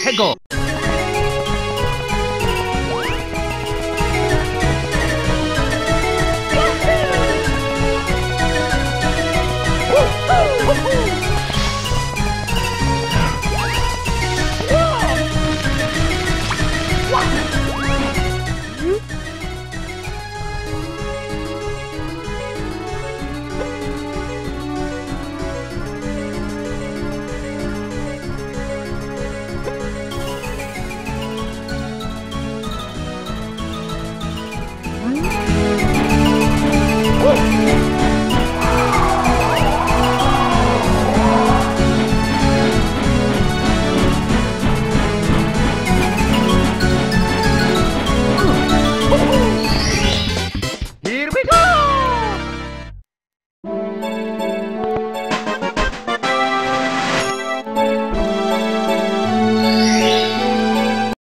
Hegel. Here we go!